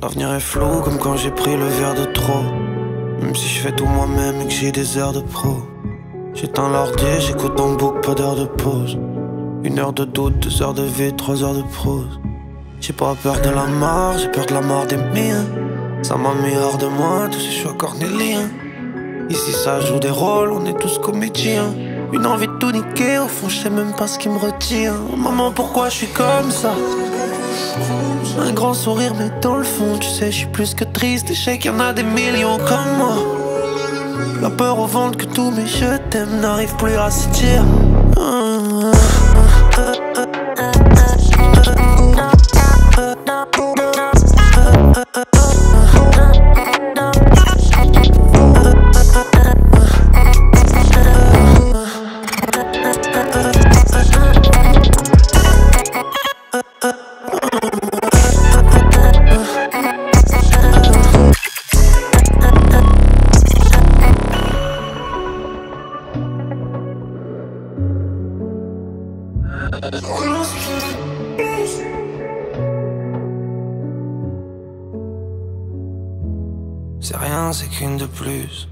L'avenir est flou comme quand j'ai pris le verre de trop. Même si je fais tout moi-même et que j'ai des airs de pro. J'éteins l'ordi, j'écoute dans le book, pas d'heure de pause. Une heure de doute, deux heures de vie, trois heures de prose. J'ai pas peur de la mort, j'ai peur de la mort des miens. Ça m'a mis hors de moi, tous ces choix cornéliens. Ici ça joue des rôles, on est tous comédiens. Une envie de tout niquer, au fond je sais même pas ce qui me retient. Maman, pourquoi je suis comme ça? Un grand sourire, mais dans le fond, tu sais, je suis plus que triste. Et je sais qu'il y en a des millions comme moi. La peur au ventre que tous mes je t'aime n'arrivent plus à se dire. C'est rien, c'est qu'une de plus.